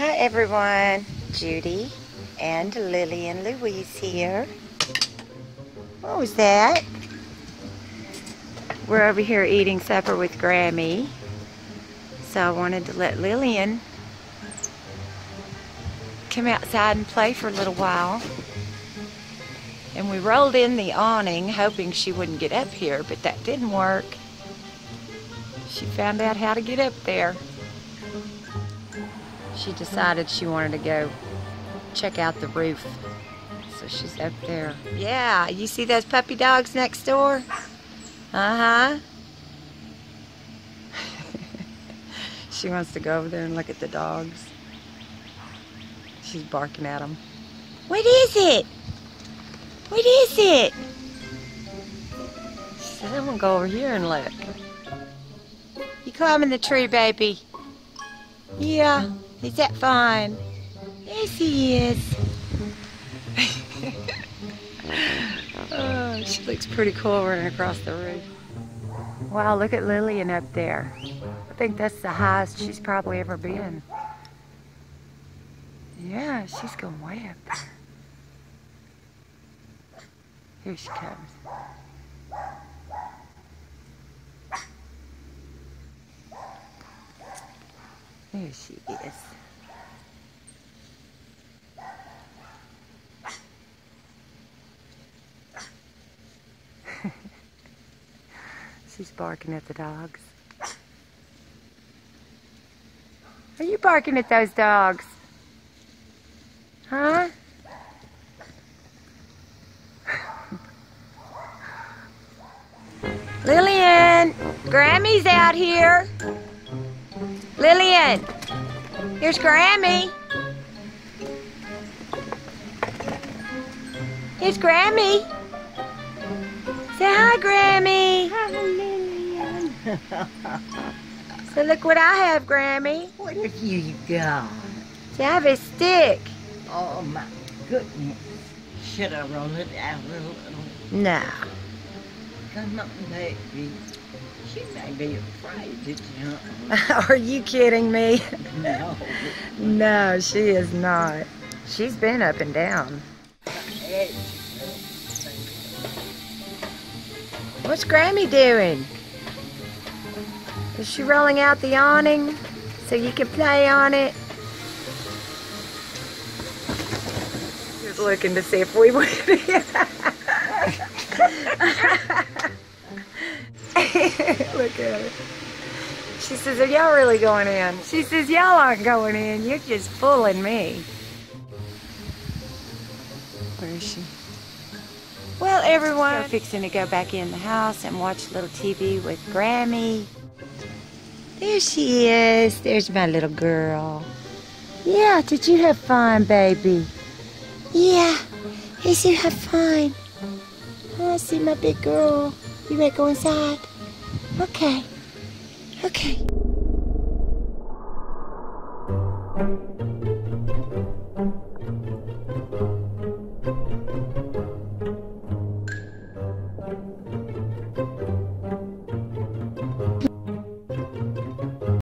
everyone, Judy and Lillian Louise here. What was that? We're over here eating supper with Grammy. So I wanted to let Lillian come outside and play for a little while. And we rolled in the awning hoping she wouldn't get up here, but that didn't work. She found out how to get up there. She decided she wanted to go check out the roof. So she's up there. Yeah, you see those puppy dogs next door? Uh-huh. she wants to go over there and look at the dogs. She's barking at them. What is it? What is it? She said, I'm gonna go over here and look. You climbing the tree, baby? Yeah. Is that fine? Yes, he is. oh, she looks pretty cool running across the roof. Wow, look at Lillian up there. I think that's the highest she's probably ever been. Yeah, she's going way up there. Here she comes. There she is. She's barking at the dogs. Are you barking at those dogs? Huh? Lillian, Grammy's out here. Lillian, here's Grammy. Here's Grammy. Say hi, Grammy. Hi, Lillian. So look what I have, Grammy. what have you got? See, I have a stick. Oh my goodness. Should I roll it out a little? No. She may be afraid. Are you kidding me? No. No, she is not. She's been up and down. What's Grammy doing? Is she rolling out the awning so you can play on it? Just looking to see if we would. Look at her. She says, are y'all really going in? She says, y'all aren't going in. You're just fooling me. Where is she? Well, everyone, we're fixing to go back in the house and watch a little TV with Grammy. There she is. There's my little girl. Yeah, did you have fun, baby? Yeah. Yes, you have fun. I see my big girl. You ready to go inside? Okay. Okay.